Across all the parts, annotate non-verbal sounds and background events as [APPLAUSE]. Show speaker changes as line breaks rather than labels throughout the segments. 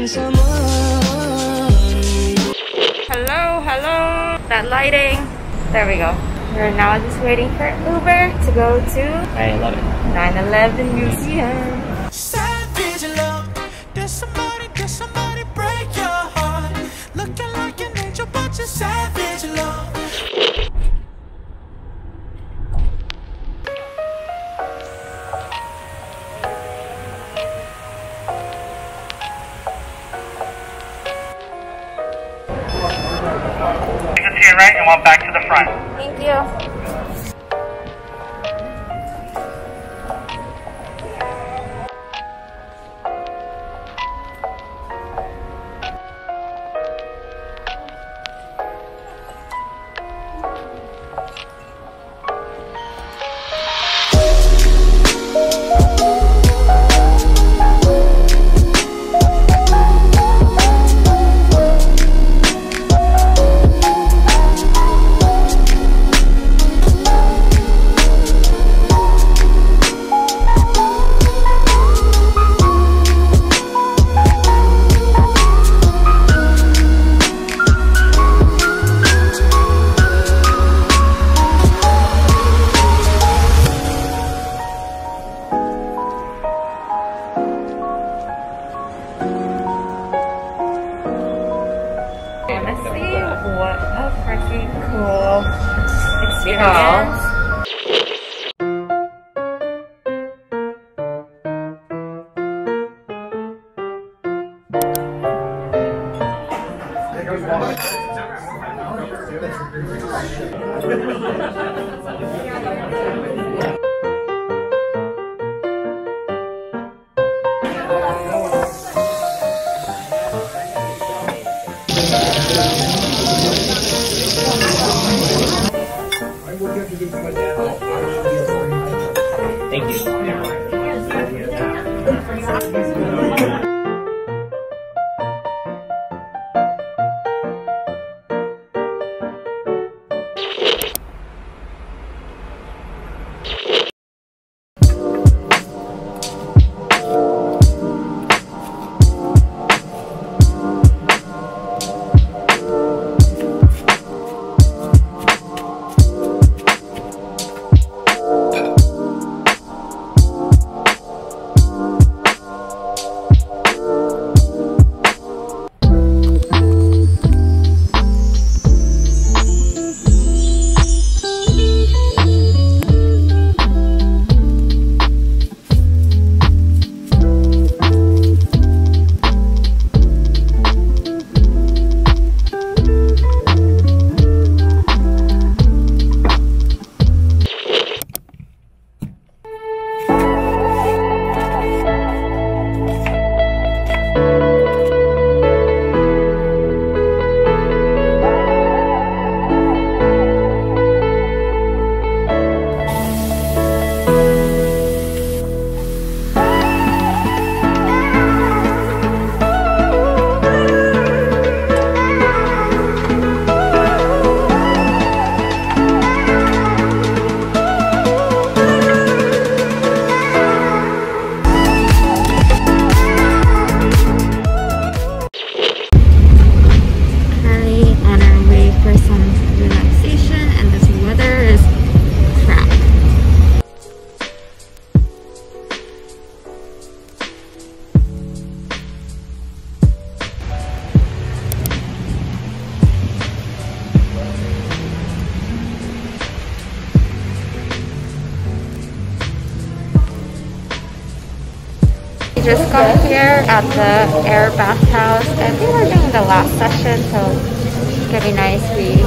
missing someone.
Hello, hello. That lighting. There we go. We're now just waiting for Uber to go to
I love it.
9-11 Museum.
Savage love. Did somebody, did somebody your
right and walk back to the front.
Thank you. Freaking cool experience.
Thank
Yang ditunjukkan. Just got here at the Aire bath bathhouse and we were doing the last session so it's gonna be nice. We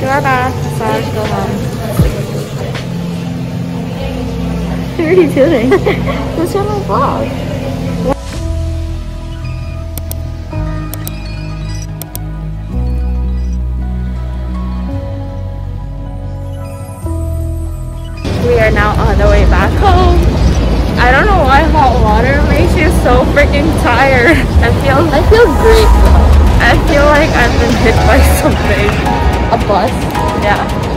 do our bath, massage, go home. [LAUGHS] What are you doing? [LAUGHS] What's on my vlog? We are now on the way back home. I don't know why hot water makes you so freaking tired. I feel I feel great. I feel like I've been hit by something. A bus? Yeah.